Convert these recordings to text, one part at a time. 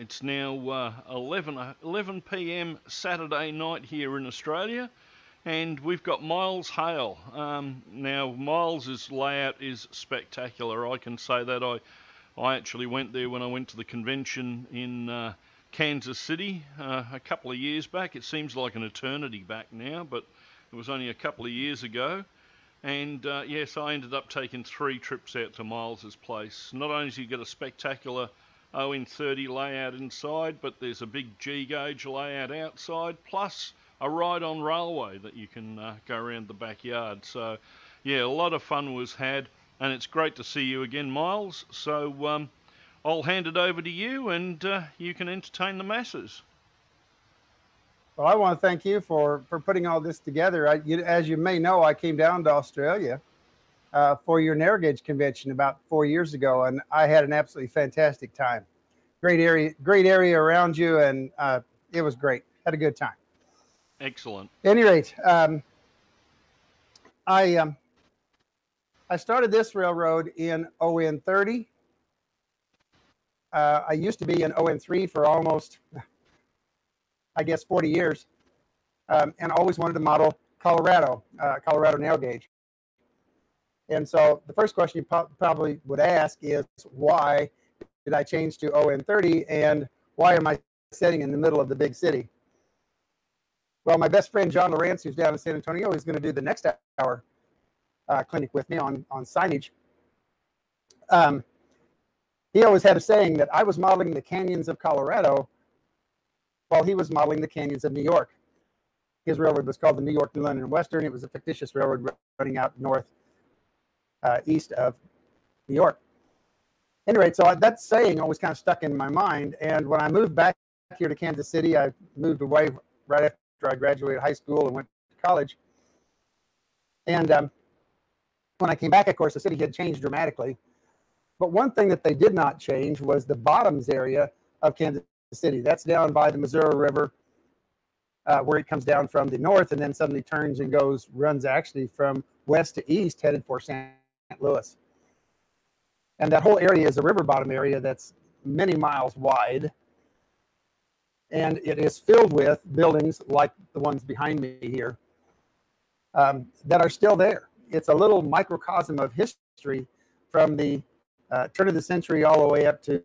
it's now uh, 11, uh, 11 p.m. Saturday night here in Australia, and we've got Miles Hale. Um, now, Miles's layout is spectacular. I can say that. I, I actually went there when I went to the convention in uh, Kansas City uh, a couple of years back. It seems like an eternity back now, but it was only a couple of years ago. And uh, yes, I ended up taking three trips out to Miles's place. Not only do you get a spectacular ON30 layout inside, but there's a big G gauge layout outside, plus a ride on railway that you can uh, go around the backyard. So, yeah, a lot of fun was had, and it's great to see you again, Miles. So, um, I'll hand it over to you, and uh, you can entertain the masses. Well, I want to thank you for for putting all this together. I, you, as you may know, I came down to Australia uh, for your narrow gauge convention about four years ago, and I had an absolutely fantastic time. Great area, great area around you, and uh, it was great. Had a good time. Excellent. At any rate, um, I um, I started this railroad in ON 30. Uh, I used to be in ON 3 for almost I guess, 40 years, um, and always wanted to model Colorado, uh, Colorado narrow gauge. And so the first question you probably would ask is why did I change to ON30 and why am I sitting in the middle of the big city? Well, my best friend John Lawrence, who's down in San Antonio, is going to do the next hour uh, clinic with me on, on signage. Um, he always had a saying that I was modeling the canyons of Colorado while he was modeling the canyons of New York. His railroad was called the New York, New London, and Western. It was a fictitious railroad running out north, uh, east of New York. Anyway, so that saying always kind of stuck in my mind. And when I moved back here to Kansas City, I moved away right after I graduated high school and went to college. And um, when I came back, of course, the city had changed dramatically. But one thing that they did not change was the bottoms area of Kansas city. That's down by the Missouri River, uh, where it comes down from the north and then suddenly turns and goes, runs actually from west to east, headed for St. Louis. And that whole area is a river bottom area that's many miles wide. And it is filled with buildings like the ones behind me here um, that are still there. It's a little microcosm of history from the uh, turn of the century all the way up to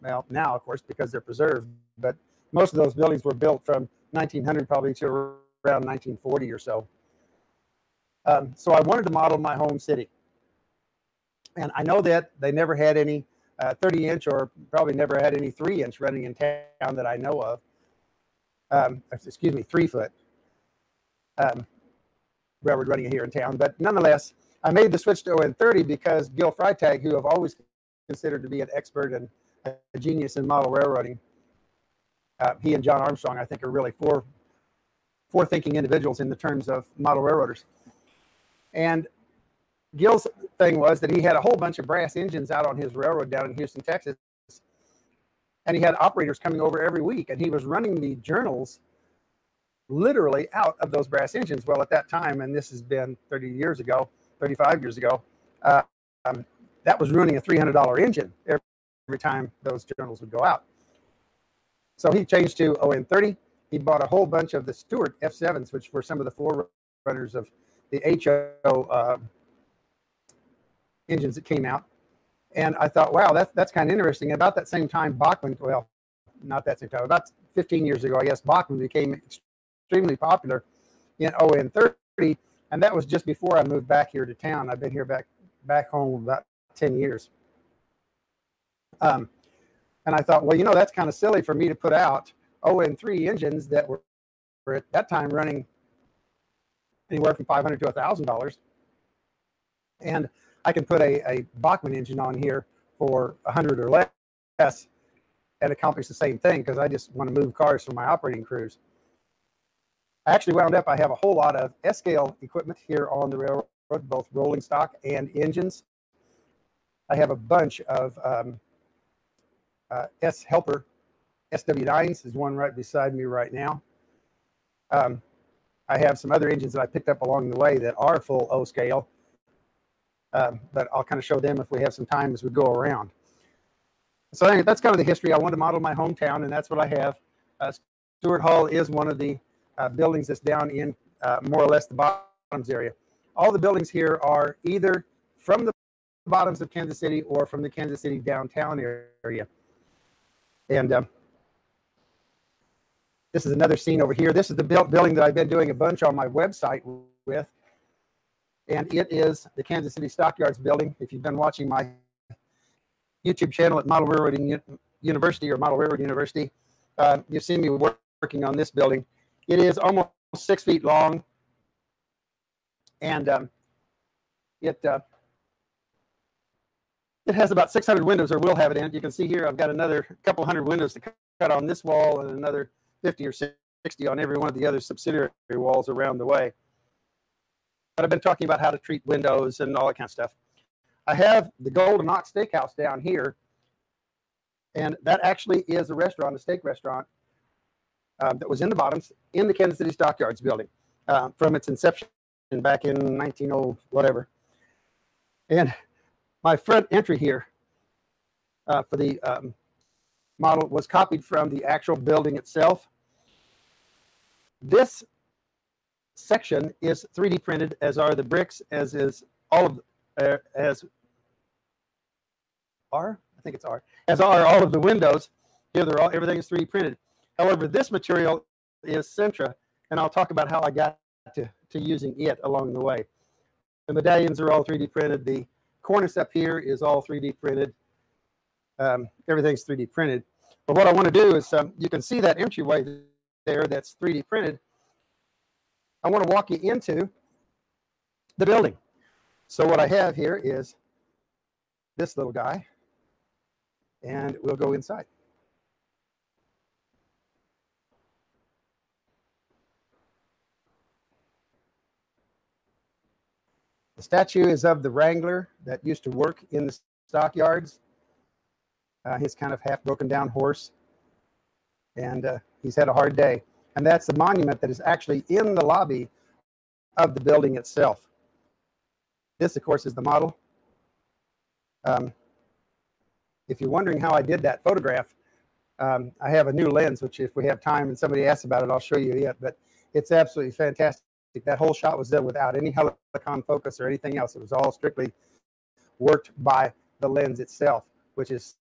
well, now, of course, because they're preserved. But most of those buildings were built from 1900 probably to around 1940 or so. Um, so I wanted to model my home city. And I know that they never had any uh, 30 inch or probably never had any three inch running in town that I know of. Um, excuse me, three foot um, railroad running here in town. But nonetheless, I made the switch to ON30 because Gil Freitag, who I've always considered to be an expert and a genius in model railroading. Uh, he and John Armstrong, I think, are really four, four thinking individuals in the terms of model railroaders. And Gil's thing was that he had a whole bunch of brass engines out on his railroad down in Houston, Texas. And he had operators coming over every week, and he was running the journals literally out of those brass engines. Well, at that time, and this has been 30 years ago, 35 years ago, uh, um, that was ruining a $300 engine every every time those journals would go out. So he changed to ON30. He bought a whole bunch of the Stewart F7s, which were some of the forerunners of the HO uh, engines that came out. And I thought, wow, that's, that's kind of interesting. About that same time, Bachmann, well, not that same time, about 15 years ago, I guess, Bachmann became extremely popular in ON30. And that was just before I moved back here to town. I've been here back back home about 10 years. Um, and I thought, well, you know, that's kind of silly for me to put out ON3 engines that were, were at that time running anywhere from 500 to $1,000. And I can put a, a engine on here for 100 or less and accomplish the same thing because I just want to move cars for my operating crews. I actually wound up, I have a whole lot of S-scale equipment here on the railroad, both rolling stock and engines. I have a bunch of um, uh, S Helper SW9s is one right beside me right now. Um, I have some other engines that I picked up along the way that are full O scale, um, but I'll kind of show them if we have some time as we go around. So anyway, that's kind of the history. I want to model my hometown, and that's what I have. Uh, Stewart Hall is one of the uh, buildings that's down in uh, more or less the bottoms area. All the buildings here are either from the bottoms of Kansas City or from the Kansas City downtown area. And um, this is another scene over here. This is the building that I've been doing a bunch on my website with. And it is the Kansas City Stockyards building. If you've been watching my YouTube channel at Model Railroad University or Model Railroad University, uh, you've seen me working on this building. It is almost six feet long. And um, it uh, it has about 600 windows, or will have it in. You can see here, I've got another couple hundred windows to cut on this wall and another 50 or 60 on every one of the other subsidiary walls around the way. But I've been talking about how to treat windows and all that kind of stuff. I have the Golden Ox Steakhouse down here, and that actually is a restaurant, a steak restaurant um, that was in the bottoms in the Kansas City Stockyards building uh, from its inception back in 1900 whatever. And my front entry here uh, for the um, model was copied from the actual building itself. This section is 3D printed, as are the bricks, as is all of uh, as are I think it's R, as are all of the windows. Here, they're all everything is 3D printed. However, this material is Sintra, and I'll talk about how I got to, to using it along the way. The medallions are all 3D printed. The cornice up here is all 3D printed. Um, everything's 3D printed. But what I want to do is, um, you can see that entryway there that's 3D printed. I want to walk you into the building. So what I have here is this little guy, and we'll go inside. The statue is of the wrangler that used to work in the stockyards. Uh, his kind of half broken down horse. And uh, he's had a hard day. And that's the monument that is actually in the lobby of the building itself. This, of course, is the model. Um, if you're wondering how I did that photograph, um, I have a new lens, which if we have time and somebody asks about it, I'll show you it. But it's absolutely fantastic. That whole shot was done without any helicon focus or anything else. It was all strictly worked by the lens itself, which is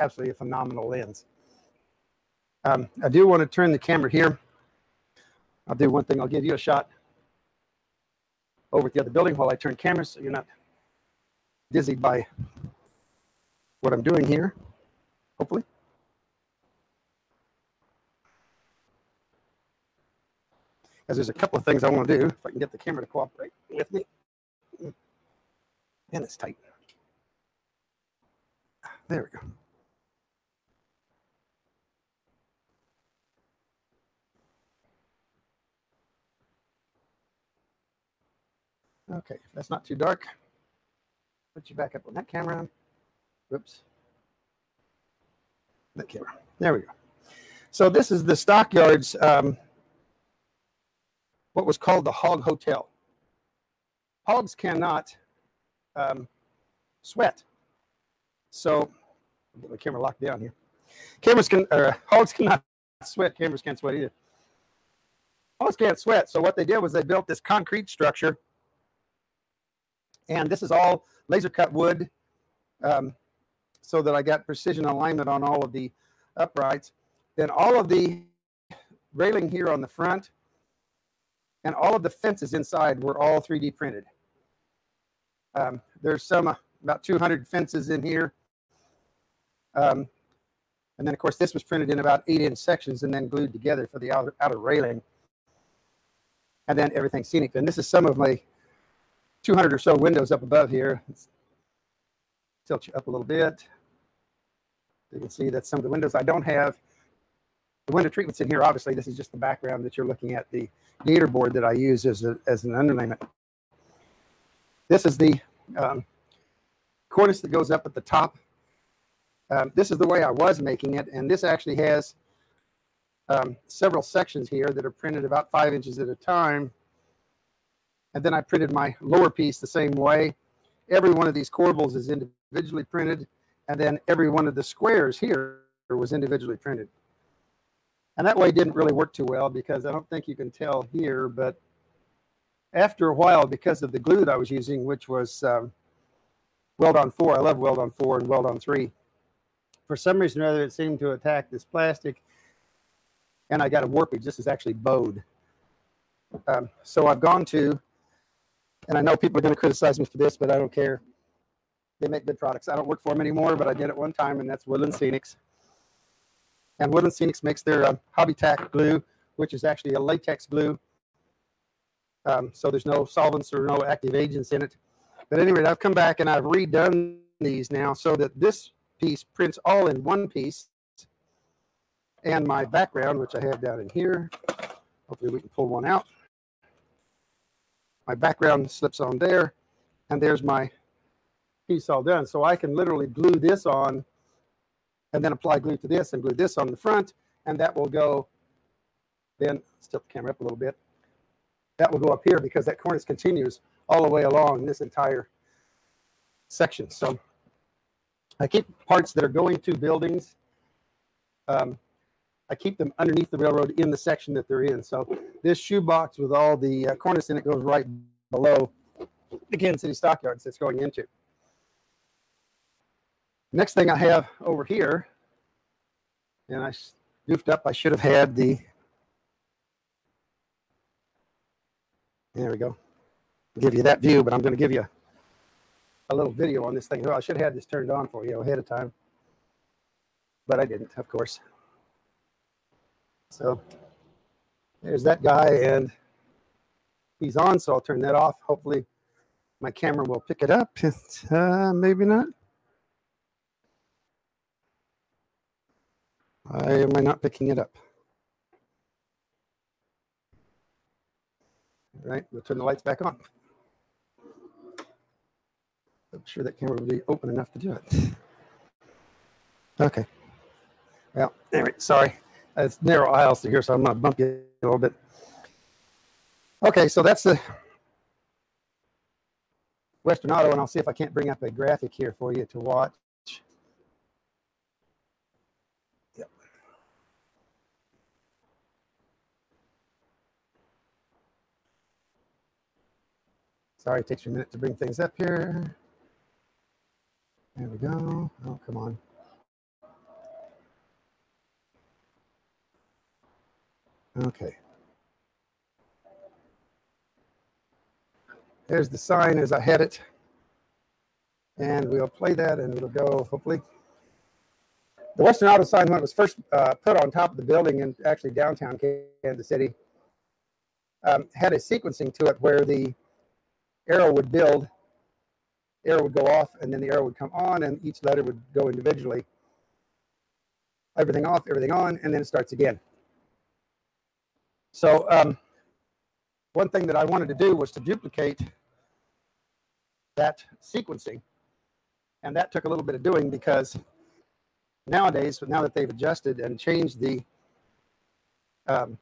absolutely a phenomenal lens. Um, I do want to turn the camera here. I'll do one thing. I'll give you a shot over at the other building while I turn cameras so you're not dizzy by what I'm doing here, hopefully. because there's a couple of things I want to do. If I can get the camera to cooperate with me. And it's tight. There we go. Okay, if that's not too dark, put you back up on that camera. Whoops. That camera. There we go. So this is the stockyards um, what was called the hog hotel. Hogs cannot um, sweat. So, get the camera locked down here. Cameras can, or hogs cannot sweat. Cameras can't sweat either. Hogs can't sweat. So what they did was they built this concrete structure, and this is all laser cut wood, um, so that I got precision alignment on all of the uprights. Then all of the railing here on the front and all of the fences inside were all 3D printed. Um, there's some uh, about 200 fences in here. Um, and then, of course, this was printed in about eight inch sections and then glued together for the outer, outer railing. And then everything scenic. And this is some of my 200 or so windows up above here. Let's tilt you up a little bit. You can see that some of the windows I don't have the window treatments in here, obviously, this is just the background that you're looking at, the gator board that I use as, a, as an underlayment. This is the um, cornice that goes up at the top. Um, this is the way I was making it, and this actually has um, several sections here that are printed about five inches at a time. And then I printed my lower piece the same way. Every one of these corbels is individually printed, And then every one of the squares here was individually printed. And that way didn't really work too well because I don't think you can tell here, but after a while, because of the glue that I was using, which was um, Weld on 4, I love Weld on 4 and Weld on 3. For some reason or other, it seemed to attack this plastic, and I got a warpage. This is actually bowed. Um, so I've gone to, and I know people are going to criticize me for this, but I don't care. They make good products. I don't work for them anymore, but I did at one time, and that's Woodland Scenics. And Woodland Scenics makes their uh, Hobby Tack glue, which is actually a latex glue. Um, so there's no solvents or no active agents in it. But anyway, I've come back and I've redone these now so that this piece prints all in one piece. And my background, which I have down in here, hopefully we can pull one out. My background slips on there, and there's my piece all done. So I can literally glue this on and then apply glue to this and glue this on the front, and that will go, then, tilt the camera up a little bit, that will go up here because that cornice continues all the way along this entire section. So I keep parts that are going to buildings. Um, I keep them underneath the railroad in the section that they're in. So this shoebox with all the uh, cornice in it goes right below the Kansas City stockyards it's going into. Next thing I have over here, and I goofed up, I should have had the, there we go, I'll give you that view, but I'm going to give you a little video on this thing. Well, I should have had this turned on for you ahead of time, but I didn't, of course. So there's that guy, and he's on, so I'll turn that off. Hopefully my camera will pick it up. Uh, maybe not. Why am I not picking it up? All right, we'll turn the lights back on. I'm sure that camera will be open enough to do it. Okay. Well, anyway, sorry. It's narrow aisles to here, so I'm going to bump you a little bit. Okay, so that's the Western Auto, and I'll see if I can't bring up a graphic here for you to watch. Yep. Sorry, it takes you a minute to bring things up here. There we go. Oh, come on. Okay. There's the sign as I had it. And we'll play that and it'll go, hopefully. The Western Auto sign, when it was first uh, put on top of the building in actually downtown Kansas City, um, had a sequencing to it where the arrow would build, arrow would go off, and then the arrow would come on, and each letter would go individually. Everything off, everything on, and then it starts again. So um, one thing that I wanted to do was to duplicate that sequencing. And that took a little bit of doing because nowadays, now that they've adjusted and changed the um,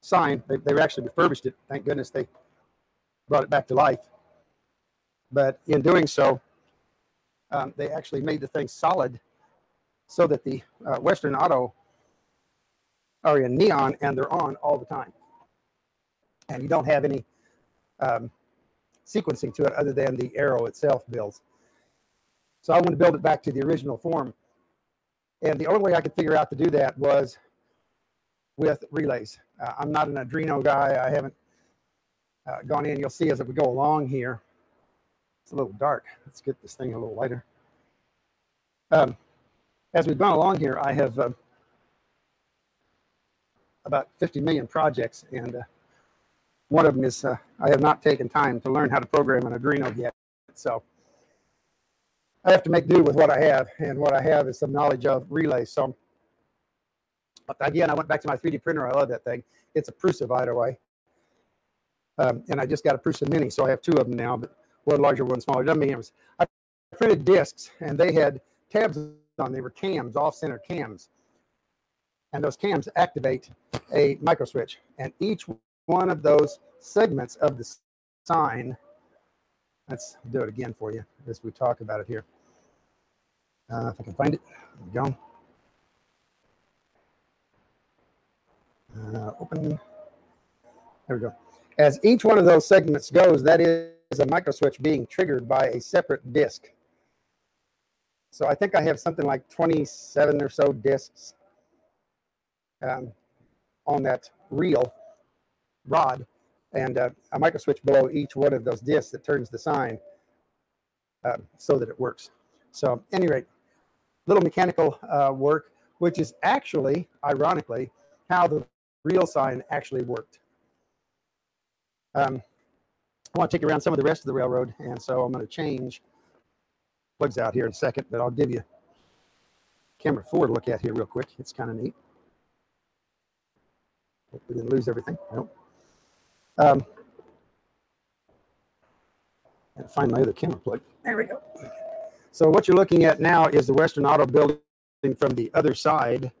sign, they, they've actually refurbished it. Thank goodness they brought it back to life. But in doing so, um, they actually made the thing solid so that the uh, Western Auto are in neon and they're on all the time. And you don't have any um, sequencing to it other than the arrow itself builds. So I want to build it back to the original form. And the only way I could figure out to do that was with relays. Uh, I'm not an Arduino guy. I haven't uh, gone in. You'll see as we go along here. It's a little dark. Let's get this thing a little lighter. Um, as we've gone along here, I have uh, about 50 million projects, and uh, one of them is uh, I have not taken time to learn how to program an Arduino yet. So I have to make do with what I have, and what I have is some knowledge of relays. So again, I went back to my 3D printer. I love that thing. It's a Prusa, by the way. Um, and I just got a Prusa Mini, so I have two of them now, but one larger, one smaller. Doesn't mean I printed discs, and they had tabs on. They were cams, off-center cams, and those cams activate a micro switch, and each one of those segments of the sign. Let's do it again for you as we talk about it here. Uh, if I can find it, there we go. Uh, open. There we go. As each one of those segments goes, that is a micro switch being triggered by a separate disk. So I think I have something like 27 or so disks um, on that reel rod and uh, a micro switch below each one of those disks that turns the sign uh, so that it works. So any rate, little mechanical uh, work, which is actually, ironically, how the real sign actually worked. Um, I want to take you around some of the rest of the railroad, and so I'm going to change plugs out here in a second, but I'll give you camera four to look at here real quick. It's kind of neat. Hope we didn't lose everything. Nope. Um, and find my other camera plug. There we go. So what you're looking at now is the Western Auto building from the other side,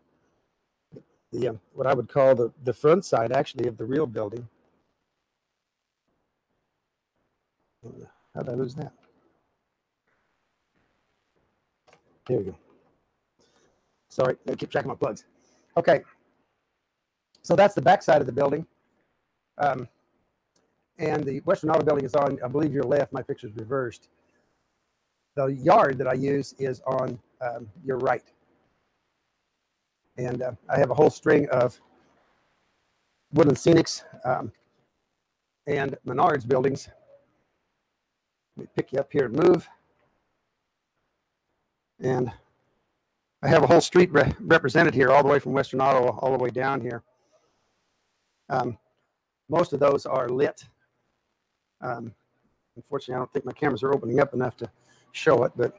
the um, what I would call the, the front side actually of the real building. How did I lose that? There we go. Sorry, I keep track of my plugs. Okay. So that's the back side of the building. Um, and the Western Auto building is on, I believe, your left. My picture's reversed. The yard that I use is on um, your right. And uh, I have a whole string of Woodland Scenics um, and Menards buildings. Let me pick you up here and move. And I have a whole street re represented here, all the way from Western Auto, all the way down here. Um, most of those are lit. Um, unfortunately, I don't think my cameras are opening up enough to show it, but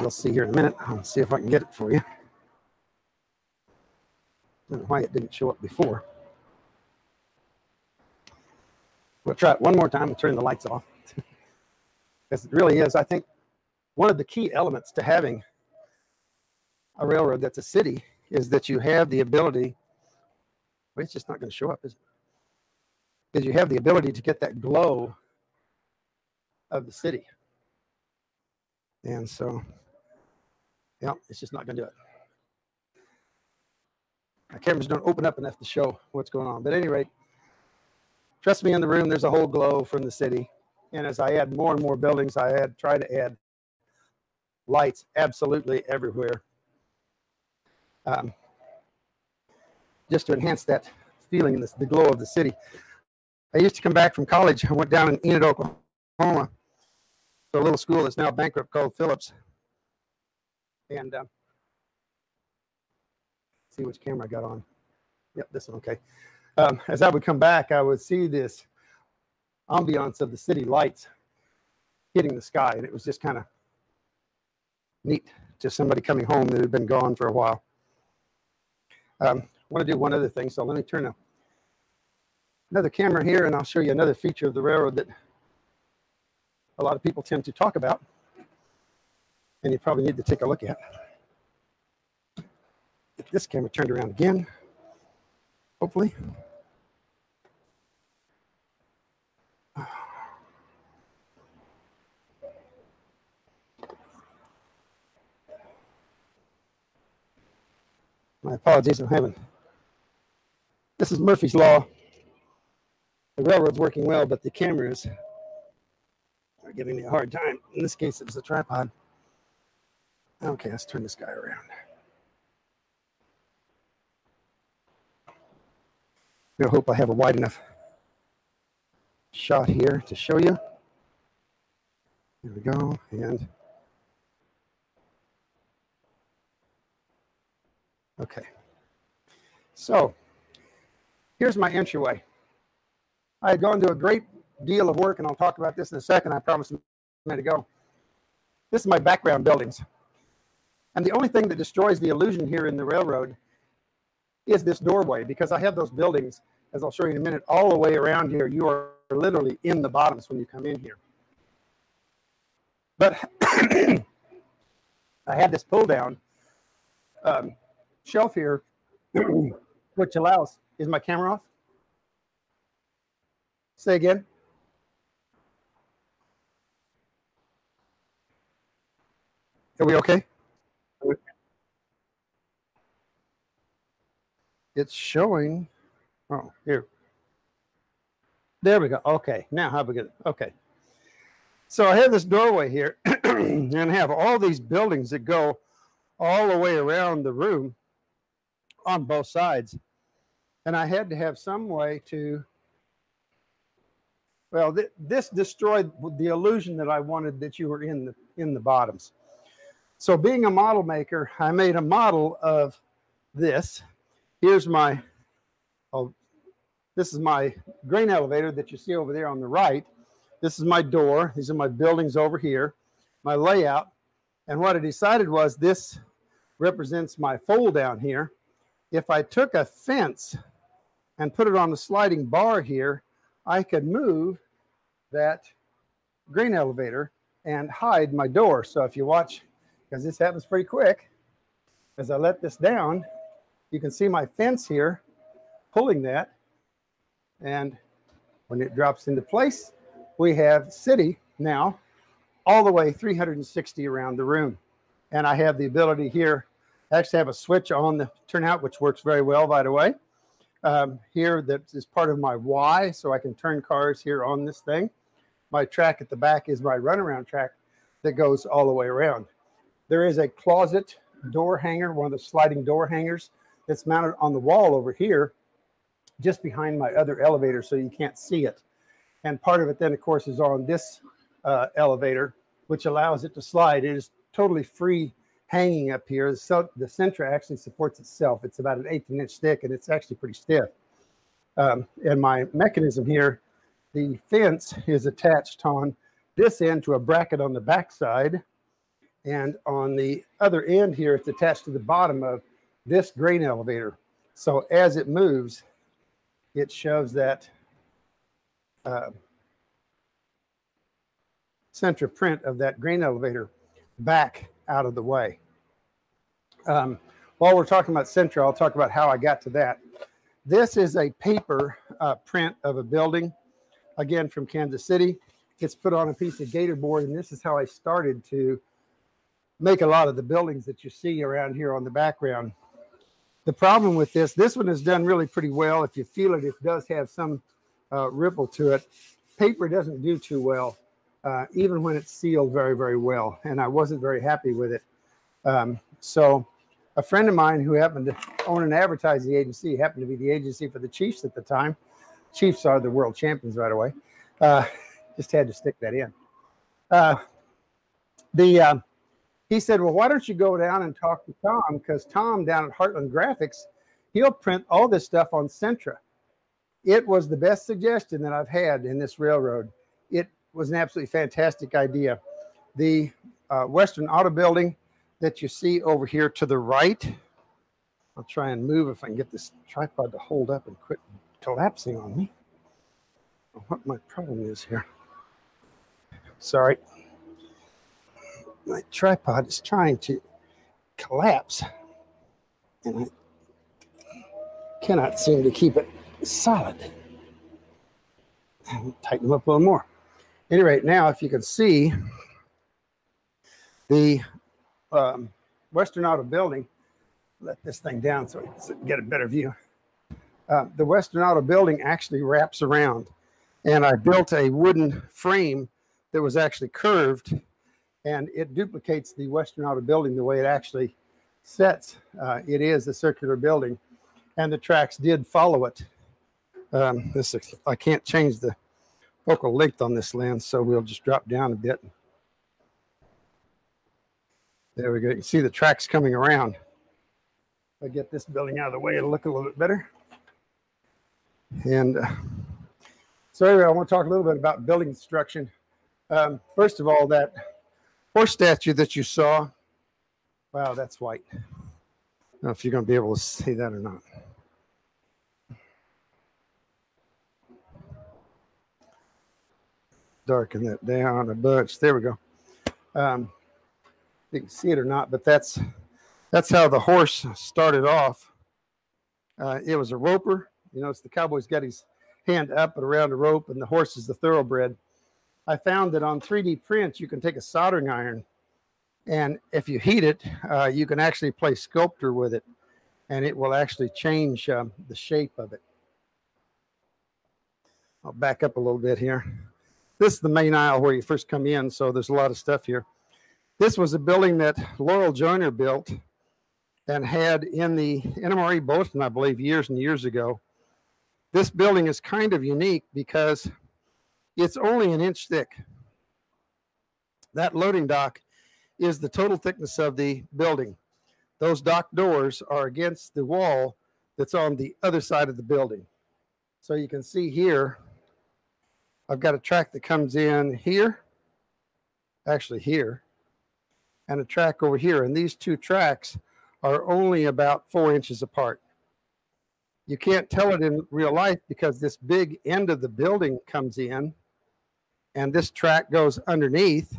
you'll see here in a minute. I'll see if I can get it for you. I don't know why it didn't show up before. We'll try it one more time and turn the lights off. because it really is, I think, one of the key elements to having a railroad that's a city is that you have the ability. Well, it's just not going to show up, is it? Because you have the ability to get that glow of the city. And so, yeah, it's just not going to do it. My cameras don't open up enough to show what's going on. But at any rate, trust me, in the room, there's a whole glow from the city. And as I add more and more buildings, I add try to add lights absolutely everywhere. Um, just to enhance that feeling and the glow of the city. I used to come back from college. I went down in Enid, Oklahoma, to a little school that's now bankrupt called Phillips. And uh, see which camera I got on. Yep, this one, okay. Um, as I would come back, I would see this ambiance of the city lights hitting the sky, and it was just kind of neat to somebody coming home that had been gone for a while. Um, want to do one other thing, so let me turn a, another camera here, and I'll show you another feature of the railroad that a lot of people tend to talk about, and you probably need to take a look at. Get this camera turned around again, hopefully. My apologies, I'm having. This is Murphy's Law. The railroad's working well, but the cameras are giving me a hard time. In this case, it was a tripod. Okay, let's turn this guy around. I hope I have a wide enough shot here to show you. Here we go, and Okay. So here's my entryway. I had gone to a great deal of work, and I'll talk about this in a second. I promised a minute ago. This is my background buildings. And the only thing that destroys the illusion here in the railroad is this doorway, because I have those buildings, as I'll show you in a minute, all the way around here. You are literally in the bottoms when you come in here. But I had this pull down um, shelf here, which allows, is my camera off? Say again. Are we okay? It's showing. Oh, here. There we go. Okay. Now how we get it? Okay. So I have this doorway here and I have all these buildings that go all the way around the room on both sides. And I had to have some way to, well, th- this destroyed the illusion that I wanted that you were in the in the bottoms. So being a model maker, I made a model of this. Here's my, oh, this is my grain elevator that you see over there on the right. This is my door. These are my buildings over here, my layout. And what I decided was this represents my fold down here. If I took a fence and put it on the sliding bar here, I could move that grain elevator and hide my door. So if you watch, because this happens pretty quick, as I let this down, you can see my fence here pulling that. And when it drops into place, we have city now all the way 360 around the room. And I have the ability here, I actually have a switch on the turnout, which works very well, by the way. Um, here that is part of my Y, so I can turn cars here on this thing. My track at the back is my runaround track that goes all the way around. There is a closet door hanger, one of the sliding door hangers that's mounted on the wall over here, just behind my other elevator, so you can't see it. And part of it, then, of course, is on this uh, elevator, which allows it to slide. It is totally free hanging up here. So the Sintra actually supports itself. It's about an 18 inch thick and it's actually pretty stiff. Um, and my mechanism here, the fence is attached on this end to a bracket on the back side. And on the other end here, it's attached to the bottom of this grain elevator. So as it moves, it shoves that uh, Sintra print of that grain elevator back out of the way. Um, while we're talking about Sintra, I'll talk about how I got to that. This is a paper uh, print of a building, again from Kansas City. It's put on a piece of gator board, and this is how I started to make a lot of the buildings that you see around here on the background. The problem with this, this one is done really pretty well. If you feel it, it does have some uh, ripple to it. Paper doesn't do too well, uh, even when it's sealed very, very well. And I wasn't very happy with it. Um, so, a friend of mine who happened to own an advertising agency, happened to be the agency for the Chiefs at the time. Chiefs are the world champions, right away. Uh, just had to stick that in. Uh, the uh, he said, "Well, why don't you go down and talk to Tom? Because Tom down at Heartland Graphics, he'll print all this stuff on Sintra." It was the best suggestion that I've had in this railroad. It was an absolutely fantastic idea. The uh, Western Auto Building that you see over here to the right. I'll try and move if I can get this tripod to hold up and quit collapsing on me. What my problem is here. Sorry. My tripod is trying to collapse and I cannot seem to keep it solid. Tighten them up a little more. Any rate, now if you can see the um, Western Auto Building, let this thing down so we get a better view. Uh, the Western Auto Building actually wraps around, and I built a wooden frame that was actually curved, and it duplicates the Western Auto Building the way it actually sets. Uh, it is a circular building, and the tracks did follow it. Um, this I can't change the focal length on this lens, so we'll just drop down a bit. There we go. You can see the tracks coming around. If I get this building out of the way, it'll look a little bit better. And uh, so anyway, I want to talk a little bit about building construction. Um, first of all, that horse statue that you saw, wow, that's white. I don't know if you're going to be able to see that or not. Darken that down a bunch. There we go. Um, you can see it or not, but that's that's how the horse started off. Uh, it was a roper. You notice the cowboy's got his hand up and around the rope, and the horse is the thoroughbred. I found that on 3D prints, you can take a soldering iron And if you heat it, uh, you can actually play sculptor with it, and it will actually change um, the shape of it. I'll back up a little bit here. This is the main aisle where you first come in, so there's a lot of stuff here. This was a building that Laurel Joyner built and had in the NMRA bulletin, I believe, years and years ago. This building is kind of unique because it's only an inch thick. That loading dock is the total thickness of the building. Those dock doors are against the wall that's on the other side of the building. So you can see here, I've got a track that comes in here, actually here, and a track over here. And these two tracks are only about four inches apart. You can't tell it in real life because this big end of the building comes in and this track goes underneath.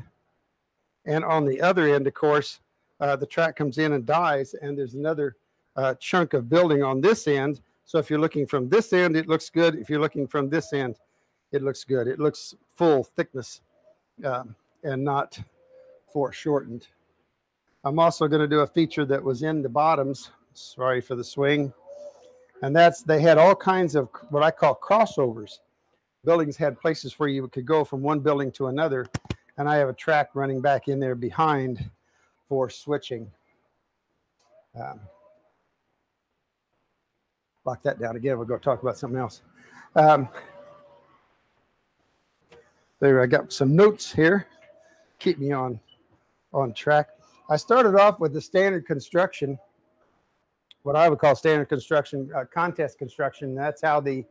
And on the other end, of course, uh, the track comes in and dies, and there's another uh, chunk of building on this end. So if you're looking from this end, it looks good. If you're looking from this end, it looks good. It looks full thickness um, and not foreshortened. I'm also going to do a feature that was in the bottoms. Sorry for the swing. And that's they had all kinds of what I call crossovers. Buildings had places where you could go from one building to another. And I have a track running back in there behind for switching. Um, lock that down again. We'll go talk about something else. Um, there, I got some notes here. Keep me on on track. I started off with the standard construction, what I would call standard construction, uh, contest construction. That's how the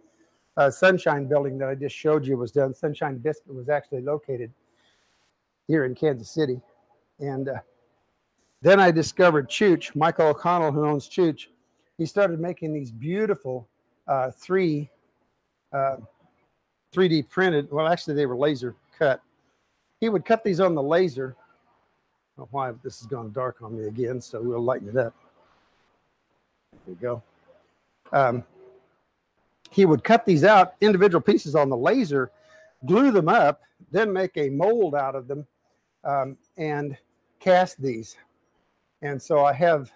uh, Sunshine building that I just showed you was done. Sunshine Biscuit was actually located here in Kansas City. And uh, then I discovered Chooch, Michael O'Connell, who owns Chooch. He started making these beautiful uh, three 3D uh, printed. Well, actually, they were laser cut. He would cut these on the laser why this has gone dark on me again, so we'll lighten it up. There we go. Um, he would cut these out, individual pieces on the laser, glue them up, then make a mold out of them um, and cast these. And so I have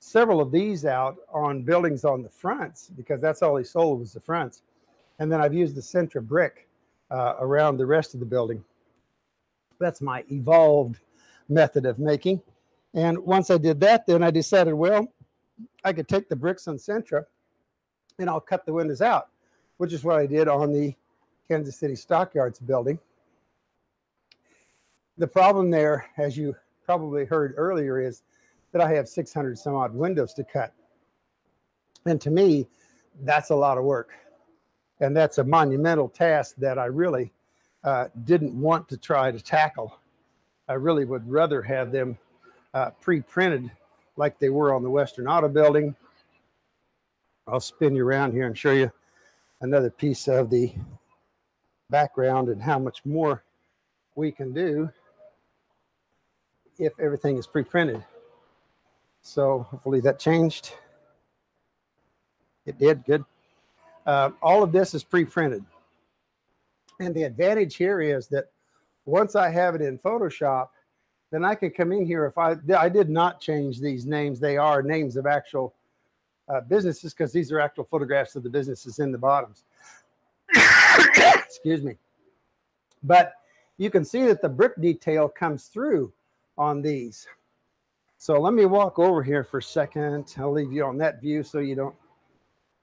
several of these out on buildings on the fronts because that's all he sold was the fronts. And then I've used the Sintra brick uh, around the rest of the building. That's my evolved method of making. And once I did that, then I decided, well, I could take the bricks on Sintra and I'll cut the windows out, which is what I did on the Kansas City Stockyards building. The problem there, as you probably heard earlier, is that I have 600 some odd windows to cut. And to me, that's a lot of work. And that's a monumental task that I really uh, didn't want to try to tackle I really would rather have them uh, pre-printed like they were on the Western Auto Building. I'll spin you around here and show you another piece of the background and how much more we can do if everything is pre-printed. So hopefully that changed. It did, good. Uh, all of this is pre-printed. And the advantage here is that once I have it in Photoshop, then I can come in here. If I I did not change these names, they are names of actual uh, businesses because these are actual photographs of the businesses in the bottoms. Excuse me. But you can see that the brick detail comes through on these. So let me walk over here for a second. I'll leave you on that view so you don't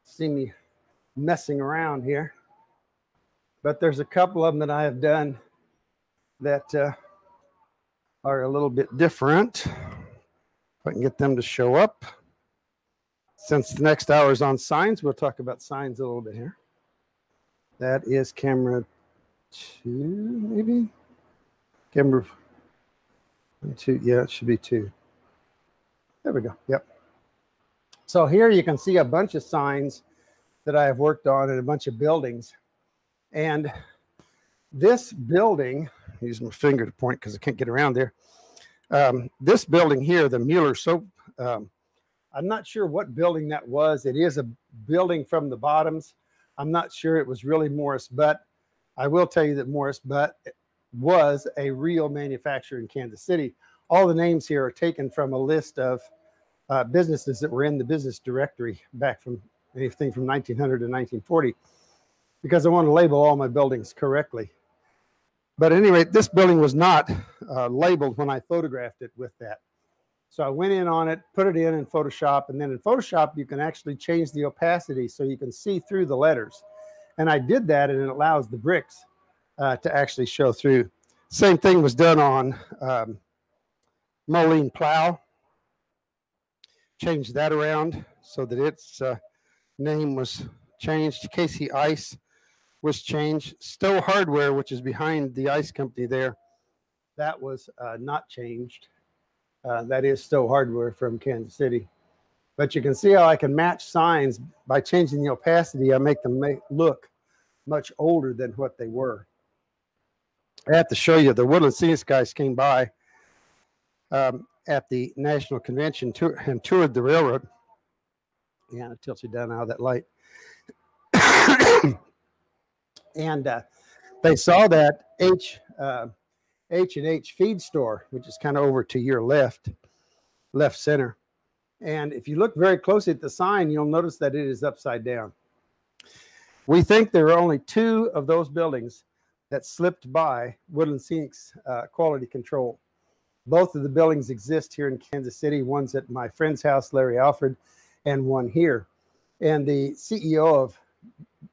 see me messing around here. But there's a couple of them that I have done that uh, are a little bit different. If I can get them to show up. Since the next hour is on signs, we'll talk about signs a little bit here. That is camera two, maybe? Camera one, two. Yeah, it should be two. There we go. Yep. So here you can see a bunch of signs that I have worked on in a bunch of buildings. And this building use my finger to point because I can't get around there. Um, this building here, the Mueller Soap, um, I'm not sure what building that was. It is a building from the bottoms. I'm not sure it was really Morris Butt. I will tell you that Morris Butt was a real manufacturer in Kansas City, all the names here are taken from a list of uh, businesses that were in the business directory back from anything from 1900 to 1940 because I want to label all my buildings correctly. But at any rate, this building was not uh, labeled when I photographed it with that. So I went in on it, put it in in Photoshop, and then in Photoshop, you can actually change the opacity so you can see through the letters. And I did that, and it allows the bricks uh, to actually show through. Same thing was done on um, Moline Plow. Changed that around so that its uh, name was changed. Casey Ice was changed. Stowe Hardware, which is behind the ice company there, that was uh, not changed. Uh, that is Stowe Hardware from Kansas City. But you can see how I can match signs by changing the opacity. I make them make, look much older than what they were. I have to show you the Woodland Scenics guys came by um, at the National Convention and toured the railroad. Yeah, it tilts you down out of that light. and uh, they saw that H uh, H and H feed store, which is kind of over to your left, left center. And if you look very closely at the sign, you'll notice that it is upside down. We think there are only two of those buildings that slipped by Woodland Scenics uh, quality control. Both of the buildings exist here in Kansas City. One's at my friend's house, Larry Alfred, and one here. And the CEO of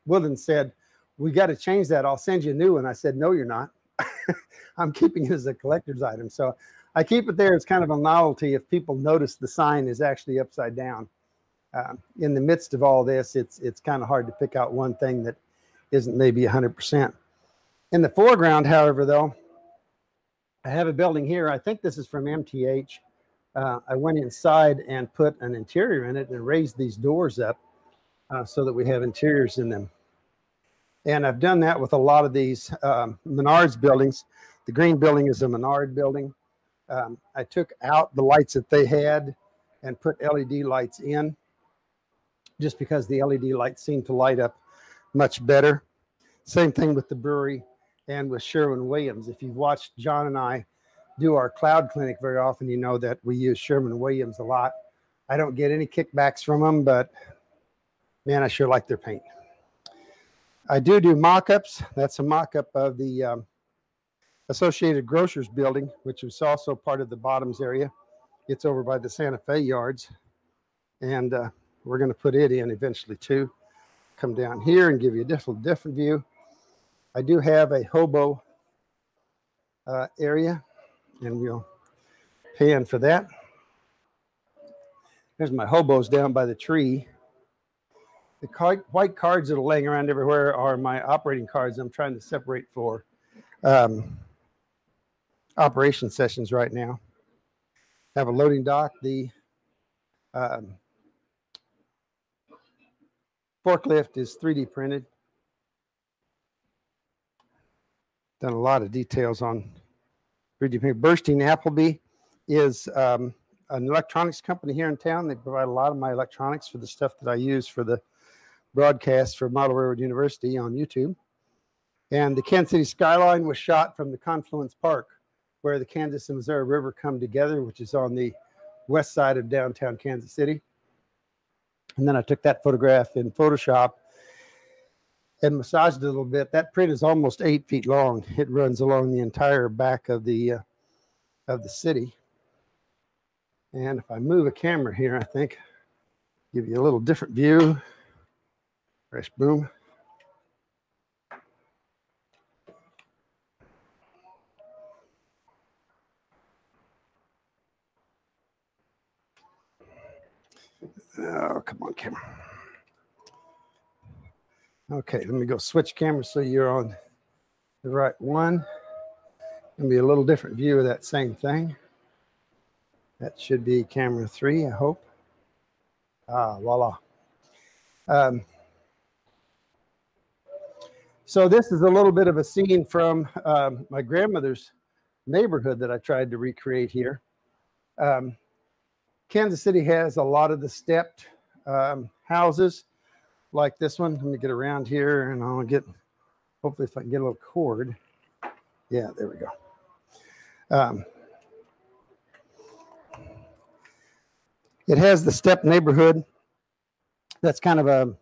Woodland said, we got to change that. I'll send you a new one. I said, no, you're not. I'm keeping it as a collector's item. So I keep it there. It's kind of a novelty. If people notice the sign is actually upside down. Uh, in the midst of all this, it's it's kind of hard to pick out one thing that isn't maybe 100%. In the foreground, however, though, I have a building here. I think this is from MTH. Uh, I went inside and put an interior in it and raised these doors up uh, so that we have interiors in them. And I've done that with a lot of these um, Menards buildings. The green building is a Menard building. Um, I took out the lights that they had and put LED lights in just because the LED lights seem to light up much better. Same thing with the brewery and with Sherwin Williams. If you've watched John and I do our cloud clinic very often, you know that we use Sherwin Williams a lot. I don't get any kickbacks from them, but man, I sure like their paint. I do do mock-ups. That's a mock-up of the um, Associated Grocers building, which is also part of the bottoms area. It's over by the Santa Fe yards. And uh, we're going to put it in eventually too. Come down here and give you a different, different view. I do have a hobo uh, area, and we'll pan for that. There's my hobos down by the tree. The white cards that are laying around everywhere are my operating cards. I'm trying to separate for um, operation sessions right now. Have a loading dock. The um, forklift is 3D printed. Done a lot of details on 3D printing. Burstein-Applebee is um, an electronics company here in town. They provide a lot of my electronics for the stuff that I use for the broadcast for Model Railroad University on YouTube. And the Kansas City skyline was shot from the Confluence Park, where the Kansas and Missouri River come together, which is on the west side of downtown Kansas City. And then I took that photograph in Photoshop and massaged it a little bit. That print is almost eight feet long. It runs along the entire back of the uh, of the city. And if I move a camera here, I think give you a little different view. Fresh boom. Oh, come on, camera. Okay, let me go switch camera so you're on the right one. Gonna be a little different view of that same thing. That should be camera three, I hope. Ah, voila. Um, so this is a little bit of a scene from um, my grandmother's neighborhood that I tried to recreate here. Um, Kansas City has a lot of the stepped um, houses like this one. Let me get around here and I'll get, hopefully if I can get a little cord. Yeah, there we go. Um, It has the step neighborhood. That's kind of a,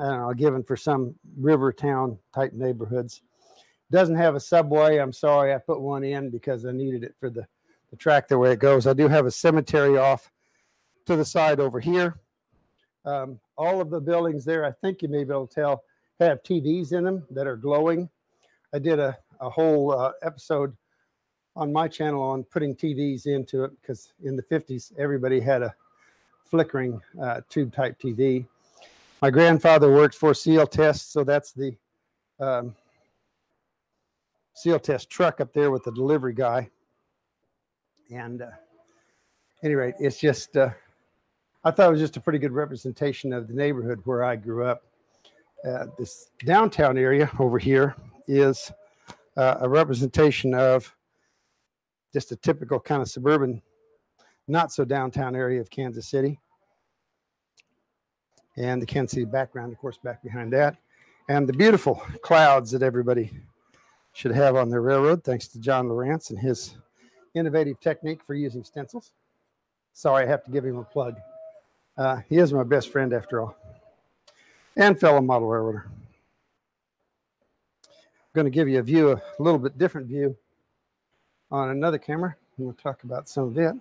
I don't know, given for some river town type neighborhoods. Doesn't have a subway. I'm sorry, I put one in because I needed it for the, the track the way it goes. I do have a cemetery off to the side over here. Um, all of the buildings there, I think you may be able to tell, have TVs in them that are glowing. I did a, a whole uh, episode on my channel on putting TVs into it because in the 50s, everybody had a flickering uh, tube type TV. My grandfather worked for Sealtest, so that's the um, Sealtest truck up there with the delivery guy. And uh, any rate, it's just, uh, I thought it was just a pretty good representation of the neighborhood where I grew up. Uh, this downtown area over here is uh, a representation of just a typical kind of suburban, not so downtown area of Kansas City. And the Kansas City background, of course, back behind that. And the beautiful clouds that everybody should have on their railroad, thanks to John Lawrence and his innovative technique for using stencils. Sorry, I have to give him a plug. Uh, he is my best friend after all, and fellow model railroader. I'm going to give you a view, a little bit different view on another camera. And we'll talk about some of it.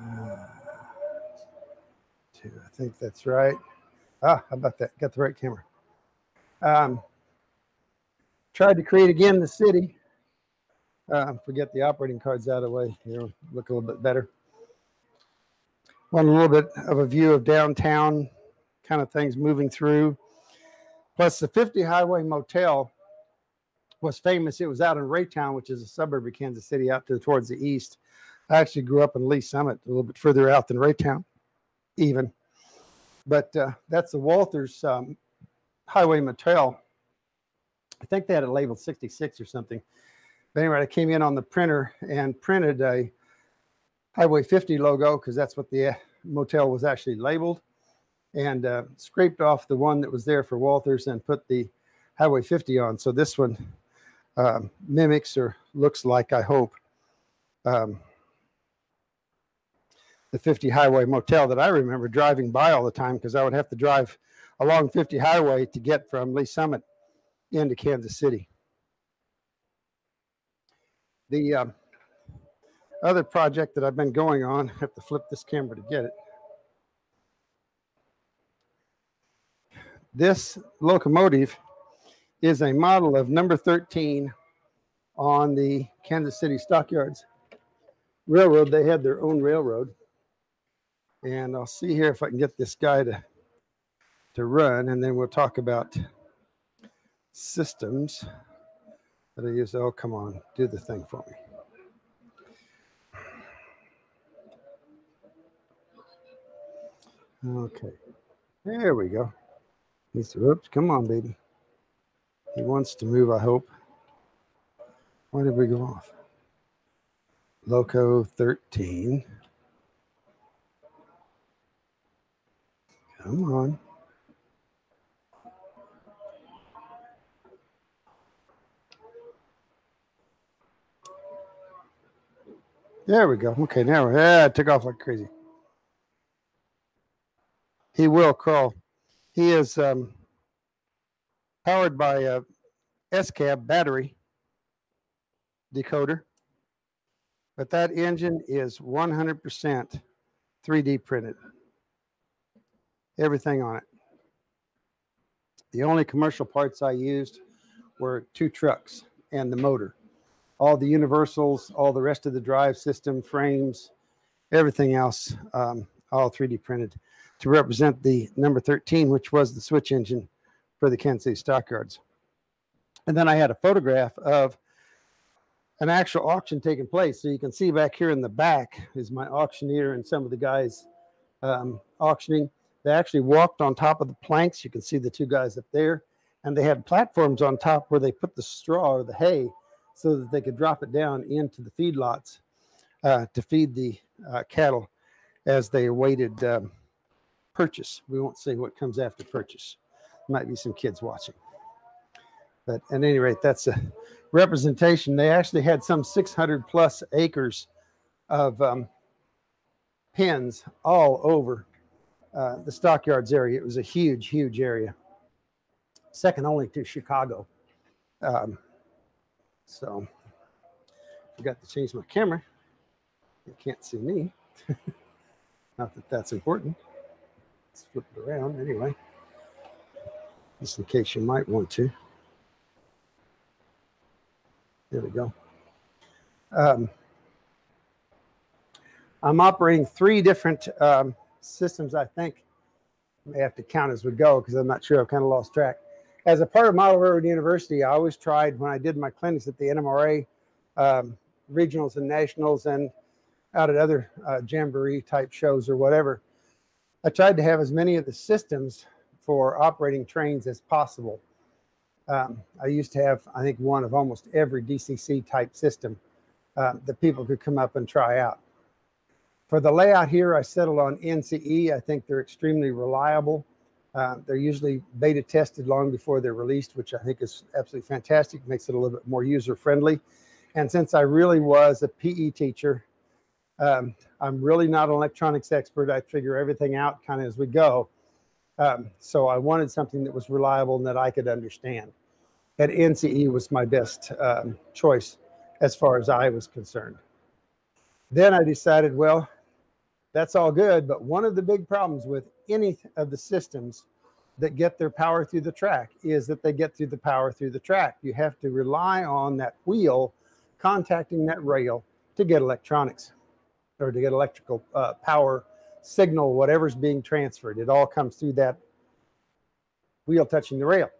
Uh, two, I think that's right. Ah, how about that? Got the right camera. Um, tried to create again the city. Uh, forget the operating cards out of the way. Know, look a little bit better. A little bit of a view of downtown kind of things moving through. Plus the 50 Highway Motel was famous. It was out in Raytown, which is a suburb of Kansas City, out to towards the east. I actually grew up in Lee Summit, a little bit further out than Raytown, even. But uh, that's the Walters um, Highway Motel. I think they had it labeled 66 or something. But anyway, I came in on the printer and printed a Highway 50 logo because that's what the uh, motel was actually labeled, and uh, scraped off the one that was there for Walters and put the Highway 50 on. So this one um, mimics or looks like, I hope, um, the 50 Highway Motel that I remember driving by all the time because I would have to drive along 50 Highway to get from Lee Summit into Kansas City. The um, other project that I've been going on, I have to flip this camera to get it. This locomotive is a model of number 13 on the Kansas City Stockyards Railroad. They had their own railroad. And I'll see here if I can get this guy to, to run, and then we'll talk about systems that I use. Oh, come on, do the thing for me. Okay, there we go. He's, whoops, come on, baby. He wants to move, I hope. Why did we go off? Loco 13. Come on. There we go. Okay, now yeah, it took off like crazy. He will crawl. He is um, powered by a SCAB battery decoder. But that engine is 100% 3D printed. Everything on it. The only commercial parts I used were two trucks and the motor. All the universals, all the rest of the drive system, frames, everything else, um, all 3D printed to represent the number 13, which was the switch engine for the Kansas City Stockyards. And then I had a photograph of an actual auction taking place. So you can see back here in the back is my auctioneer and some of the guys um, auctioning. They actually walked on top of the planks. You can see the two guys up there. And they had platforms on top where they put the straw or the hay so that they could drop it down into the feedlots uh, to feed the uh, cattle as they awaited um, purchase. We won't say what comes after purchase might be some kids watching. But at any rate, that's a representation. They actually had some 600 plus acres of um, pins all over uh, the stockyards area. It was a huge, huge area, second only to Chicago. Um, so, forgot to change my camera. You can't see me. Not that that's important. Let's flip it around anyway, just in case you might want to. There we go. Um, I'm operating three different um, systems, I think. I may have to count as we go because I'm not sure. I've kind of lost track. As a part of Model Railroad University, I always tried when I did my clinics at the NMRA, um, regionals and nationals, and out at other uh, jamboree type shows or whatever, I tried to have as many of the systems for operating trains as possible. Um, I used to have, I think, one of almost every DCC type system uh, that people could come up and try out. For the layout here, I settled on NCE. I think they're extremely reliable. Uh, they're usually beta tested long before they're released, which I think is absolutely fantastic. Makes it a little bit more user friendly. And since I really was a PE teacher, um, I'm really not an electronics expert. I figure everything out kind of as we go. Um, so I wanted something that was reliable and that I could understand. And NCE was my best um, choice as far as I was concerned. Then I decided, well, that's all good. But one of the big problems with any of the systems that get their power through the track is that they get through the power through the track. You have to rely on that wheel contacting that rail to get electronics or to get electrical uh, power signal, whatever's being transferred. It all comes through that wheel touching the rail.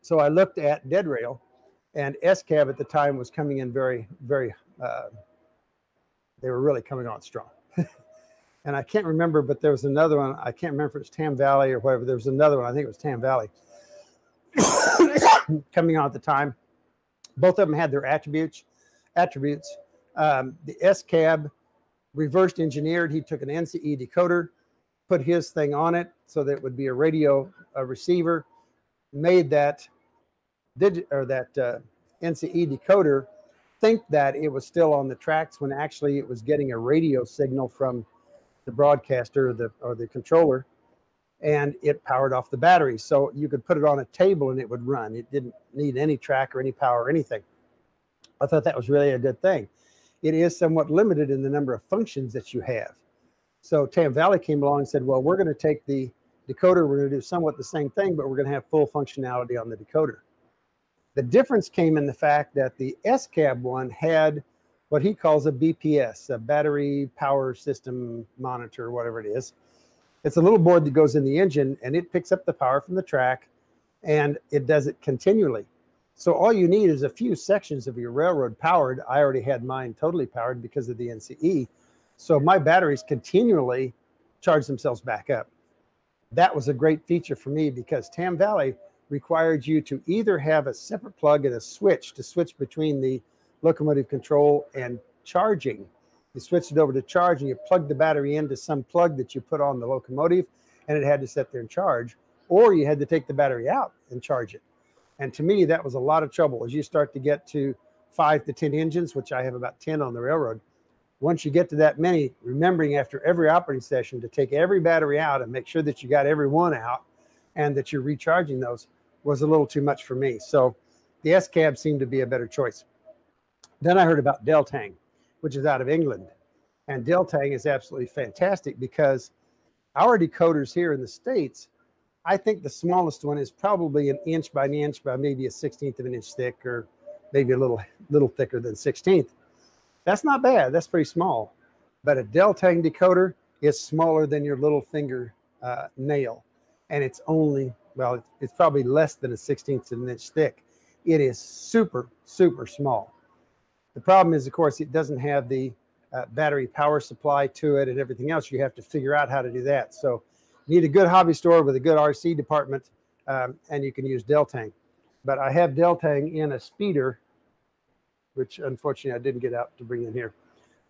So I looked at dead rail, and SCAB at the time was coming in very, very, uh, they were really coming on strong. and I can't remember, but there was another one. I can't remember if it was Tam Valley or whatever. There was another one. I think it was Tam Valley coming on at the time. Both of them had their attributes. Attributes. Um, the SCAB reversed engineered. He took an NCE decoder, put his thing on it so that it would be a radio a receiver, made that digit or that uh, NCE decoder think that it was still on the tracks when actually it was getting a radio signal from the broadcaster or the or the controller and it powered off the battery. So you could put it on a table and it would run. It didn't need any track or any power or anything. I thought that was really a good thing it is somewhat limited in the number of functions that you have so tam valley came along and said well we're going to take the decoder we're going to do somewhat the same thing but we're going to have full functionality on the decoder the difference came in the fact that the SCAB one had what he calls a BPS, a battery power system monitor, whatever it is. It's a little board that goes in the engine and it picks up the power from the track and it does it continually. So all you need is a few sections of your railroad powered. I already had mine totally powered because of the NCE. So my batteries continually charge themselves back up. That was a great feature for me because Tam Valley required you to either have a separate plug and a switch to switch between the locomotive control and charging. You switched it over to charge and you plugged the battery into some plug that you put on the locomotive and it had to sit there and charge, or you had to take the battery out and charge it. And to me, that was a lot of trouble as you start to get to five to 10 engines, which I have about 10 on the railroad. Once you get to that many, remembering after every operating session to take every battery out and make sure that you got every one out and that you're recharging those was a little too much for me. So the SCAB seemed to be a better choice. Then I heard about Deltang, which is out of England. And Deltang is absolutely fantastic because our decoders here in the States, I think the smallest one is probably an inch by an inch by maybe a 16th of an inch thick or maybe a little little thicker than 16th. That's not bad. That's pretty small. But a Deltang decoder is smaller than your little finger uh, nail. And it's only well, it's probably less than a 16th of an inch thick. It is super, super small. The problem is, of course, it doesn't have the uh, battery power supply to it and everything else. You have to figure out how to do that. So you need a good hobby store with a good RC department, um, and you can use Deltang. But I have Deltang in a speeder, which unfortunately I didn't get out to bring in here.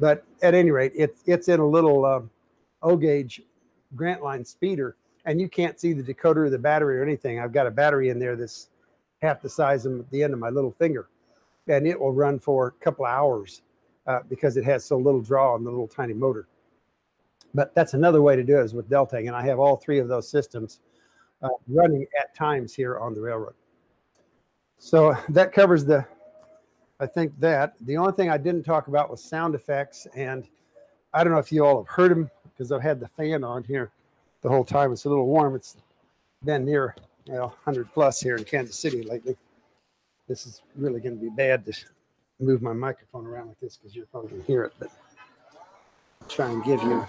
But at any rate, it's it's in a little um, O gauge Grandt Line speeder and you can't see the decoder or the battery or anything. I've got a battery in there that's half the size of the end of my little finger, and it will run for a couple of hours uh, because it has so little draw on the little tiny motor. But that's another way to do it is with Deltang, and I have all three of those systems uh, running at times here on the railroad. So that covers the, I think that. The only thing I didn't talk about was sound effects, and I don't know if you all have heard them because I've had the fan on here the whole time. It's a little warm. It's been near know 100 plus here in Kansas City lately. This is really going to be bad to move my microphone around like this because you're probably going to hear it, but try and give you.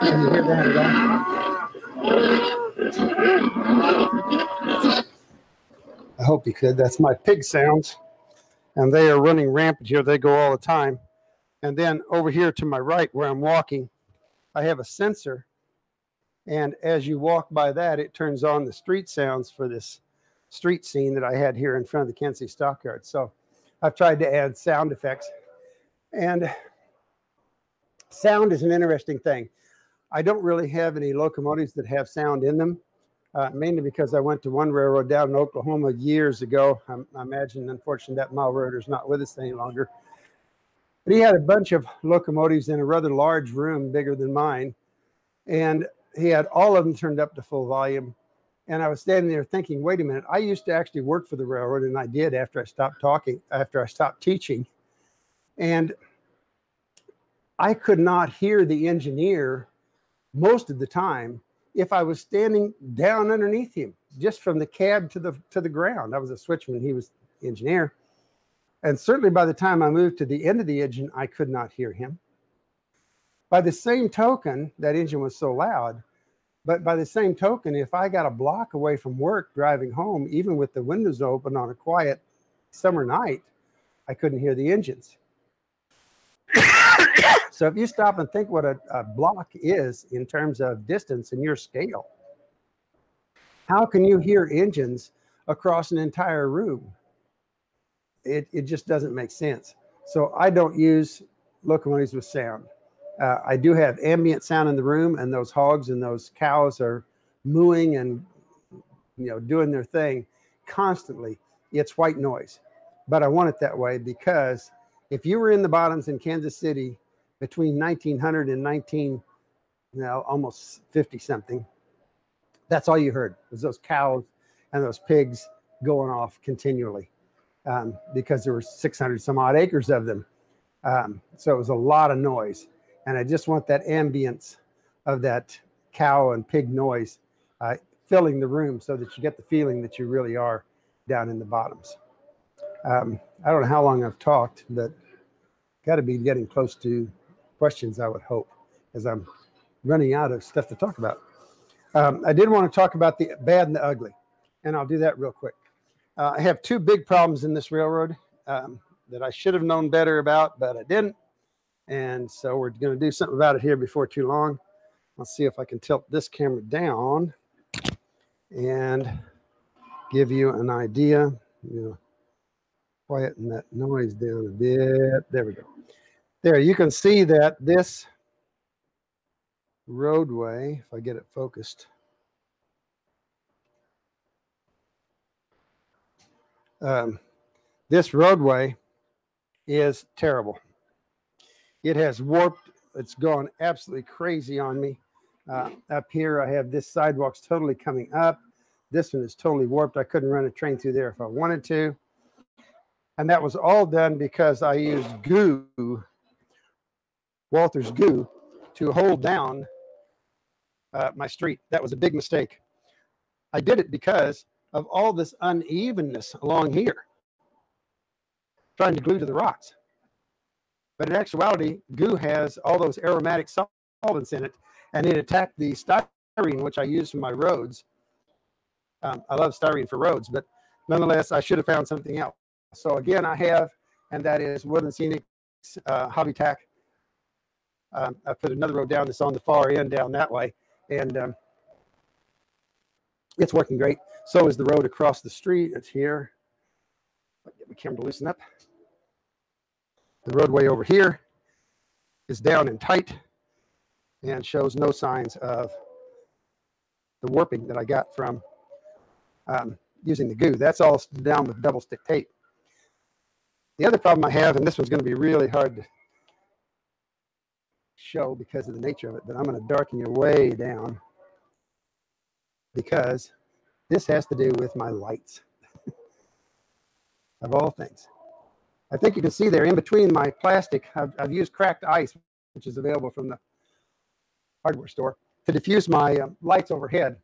Can you hear that at all? I hope you could. That's my pig sounds, and they are running rampant here. They go all the time. And then over here to my right, where I'm walking, I have a sensor. And as you walk by that, it turns on the street sounds for this street scene that I had here in front of the Kansas City Stockyard. So I've tried to add sound effects. And sound is an interesting thing. I don't really have any locomotives that have sound in them, uh, mainly because I went to one railroad down in Oklahoma years ago. I, I imagine, unfortunately, that mile is not with us any longer. But he had a bunch of locomotives in a rather large room, bigger than mine. And he had all of them turned up to full volume. And I was standing there thinking, wait a minute, I used to actually work for the railroad, and I did after I stopped talking, after I stopped teaching. And I could not hear the engineer most of the time if I was standing down underneath him, just from the cab to the to the ground. I was a switchman, he was engineer. And certainly by the time I moved to the end of the engine, I could not hear him. By the same token, that engine was so loud. But by the same token, if I got a block away from work driving home, even with the windows open on a quiet summer night, I couldn't hear the engines. so if you stop and think what a, a, block is in terms of distance and your scale, how can you hear engines across an entire room? it, it just doesn't make sense. So I don't use locomotives with sound. Uh, I do have ambient sound in the room, and those hogs and those cows are mooing and you know doing their thing constantly. It's white noise, but I want it that way because if you were in the bottoms in Kansas City between 1900 and 19, you know, almost 50 something, that's all you heard was those cows and those pigs going off continually um, because there were 600 some odd acres of them. Um, so it was a lot of noise. And I just want that ambience of that cow and pig noise uh, filling the room so that you get the feeling that you really are down in the bottoms. Um, I don't know how long I've talked, but got to be getting close to questions, I would hope, as I'm running out of stuff to talk about. Um, I did want to talk about the bad and the ugly, and I'll do that real quick. Uh, I have two big problems in this railroad um, that I should have known better about, but I didn't. And so we're going to do something about it here before too long. Let's see if I can tilt this camera down and give you an idea. You know, quieten that noise down a bit. There we go. There, you can see that this roadway, if I get it focused, um, this roadway is terrible. It has warped. It's gone absolutely crazy on me. Uh, up here, I have this sidewalk's totally coming up. This one is totally warped. I couldn't run a train through there if I wanted to. And that was all done because I used goo, Walthers goo, to hold down uh, my street. That was a big mistake. I did it because of all this unevenness along here, trying to glue to the rocks. But in actuality, goo has all those aromatic solvents in it, and it attacked the styrene, which I use for my roads. Um, I love styrene for roads, but nonetheless, I should have found something else. So again, I have, and that is Woodland Scenic uh, Hobby Tack. Um, I put another road down that's on the far end down that way, and um, it's working great. So is the road across the street. It's here. Get my camera to loosen up. The roadway over here is down and tight and shows no signs of the warping that I got from um, using the goo. That's all down with double stick tape. The other problem I have, and this one's going to be really hard to show because of the nature of it, but I'm going to darken you way down because this has to do with my lights of all things. I think you can see there in between my plastic, I've, I've used cracked ice, which is available from the hardware store, to diffuse my um, lights overhead.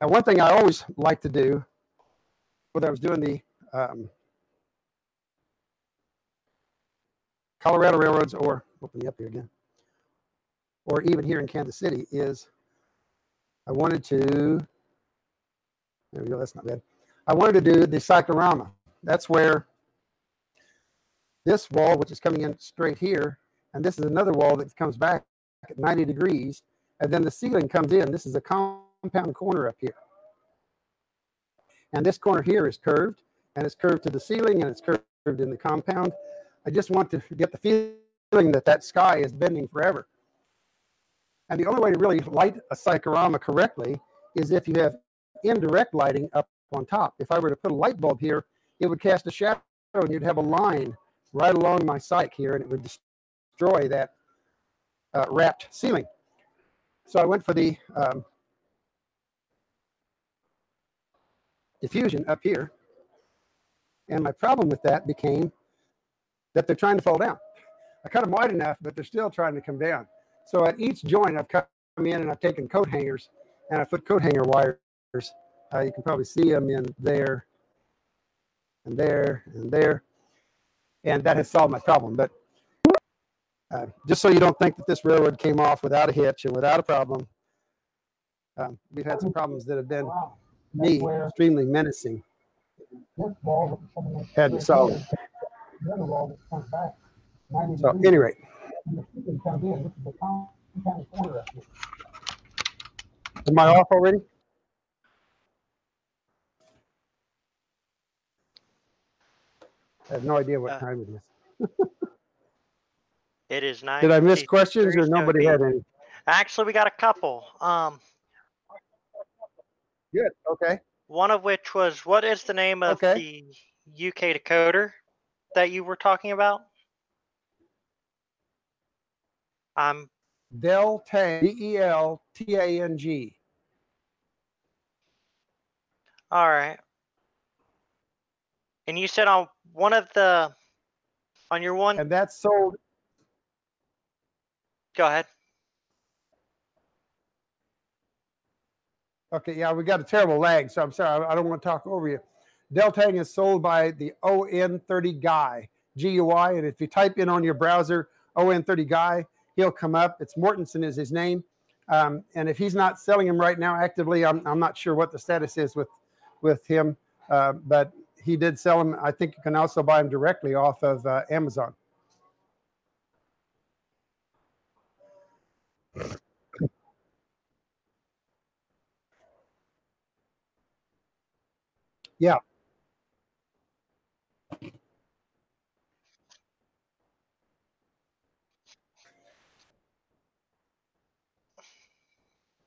Now, one thing I always like to do, whether I was doing the um, Colorado railroads or open me up here again, or even here in Kansas City, is I wanted to. There we go. That's not bad. I wanted to do the cyclorama. That's where this wall, which is coming in straight here, and this is another wall that comes back at 90 degrees, and then the ceiling comes in. This is a compound corner up here. And this corner here is curved, and it's curved to the ceiling, and it's curved in the compound. I just want to get the feeling that that sky is bending forever. And the only way to really light a cyclorama correctly is if you have indirect lighting up on top. If I were to put a light bulb here, it would cast a shadow and you'd have a line right along my cyc here and it would destroy that uh, wrapped ceiling. So I went for the um, diffusion up here. And my problem with that became that they're trying to fall down. I cut them wide enough, but they're still trying to come down. So at each joint, I've come in and I've taken coat hangers and I put coat hanger wires. Uh, you can probably see them in there and there and there. And that has solved my problem. But uh, just so you don't think that this railroad came off without a hitch and without a problem, um, we've had some problems that have been me extremely menacing. Had to solve. So, at any rate. Am I off already? I have no idea what Uh, time it is. It is nine. Did I miss questions or nobody had any? Actually, we got a couple. Um, Good. Okay. one of which was, what is the name of Okay. the UK decoder that you were talking about? Um, Deltang, D E L T A N G. all right. And you said on one of the, on your one, And that's sold. go ahead. Okay, yeah, we got a terrible lag, so I'm sorry. I, don't want to talk over you. Deltang is sold by the ON30 Guy, G U I. And if you type in on your browser ON30 Guy, he'll come up. It's Mortensen is his name. Um, and if he's not selling him right now actively, I'm, I'm not sure what the status is with with him. Uh, but he did sell them. I think you can also buy them directly off of uh, Amazon. Yeah.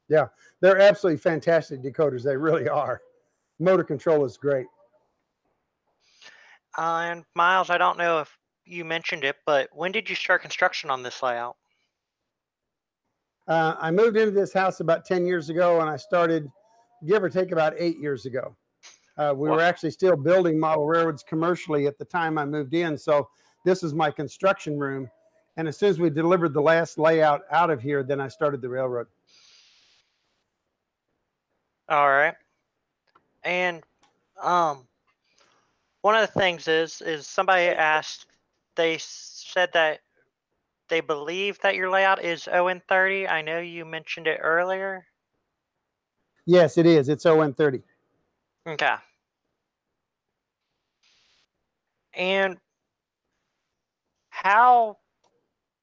Yeah, they're absolutely fantastic decoders. They really are. Motor control is great. Uh, and Miles, I don't know if you mentioned it, but when did you start construction on this layout? Uh, I moved into this house about 10 years ago and I started, give or take, about eight years ago. Uh, we Wow. were actually still building model railroads commercially at the time I moved in. So this is my construction room. And as soon as we delivered the last layout out of here, then I started the railroad. All right. And um one of the things is is somebody asked they said that they believe that your layout is ON30. I know you mentioned it earlier. Yes, it is. It's ON30. Okay. And how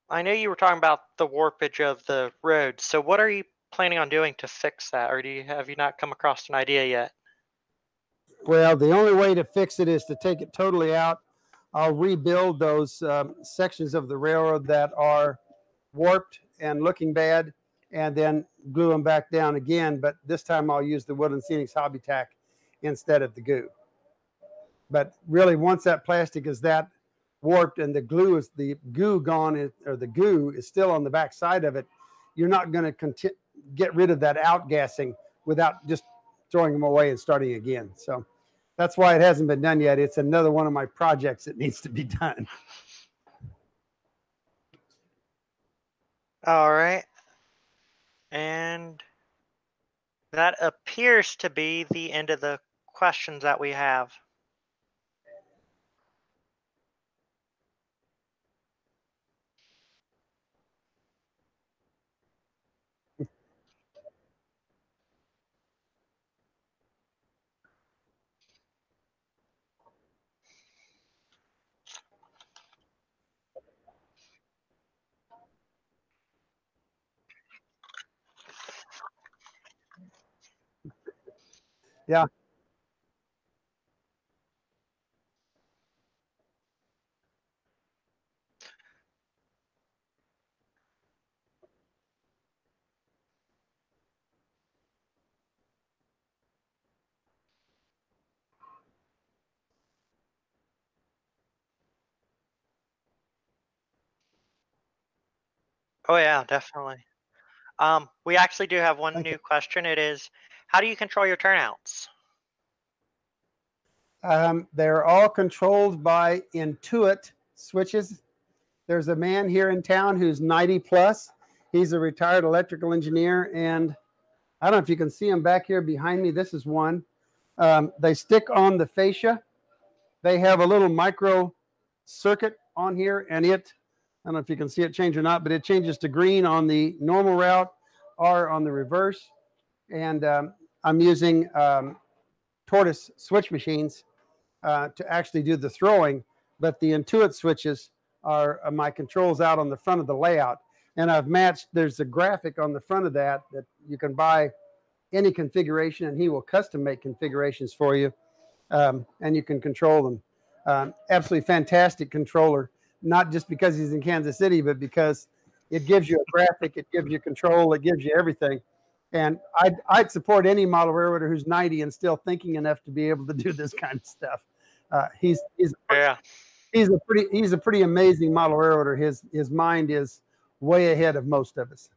I know you were talking about the warpage of the road. So what are you planning on doing to fix that or do you have you not come across an idea yet? Well, the only way to fix it is to take it totally out. I'll rebuild those um, sections of the railroad that are warped and looking bad, and then glue them back down again. But this time I'll use the Woodland Scenics Hobby Tack, instead of the goo. But really, once that plastic is that warped and the glue is the goo gone or the goo is still on the back side of it, you're not going to get rid of that outgassing without just throwing them away and starting again. So that's why it hasn't been done yet. It's another one of my projects that needs to be done. All right. And that appears to be the end of the questions that we have. Yeah. Oh yeah, definitely. Um, we actually do have one new question. It is, how do you control your turnouts? Um, they're all controlled by Intuit switches. There's a man here in town who's 90 plus. He's a retired electrical engineer, and I don't know if you can see him back here behind me. This is one. Um, they stick on the fascia. They have a little micro circuit on here, and it, I don't know if you can see it change or not, but it changes to green on the normal route or on the reverse. And um, I'm using um, tortoise switch machines uh, to actually do the throwing, but the Intuit switches are uh, my controls out on the front of the layout. And I've matched, there's a graphic on the front of that that you can buy any configuration and he will custom make configurations for you um, and you can control them. Um, absolutely fantastic controller, not just because he's in Kansas City, but because it gives you a graphic, it gives you control, it gives you everything. And I'd, I'd support any model railroader who's 90 and still thinking enough to be able to do this kind of stuff. Uh, he's he's Yeah. he's a pretty he's a pretty amazing model railroader. His his mind is way ahead of most of us.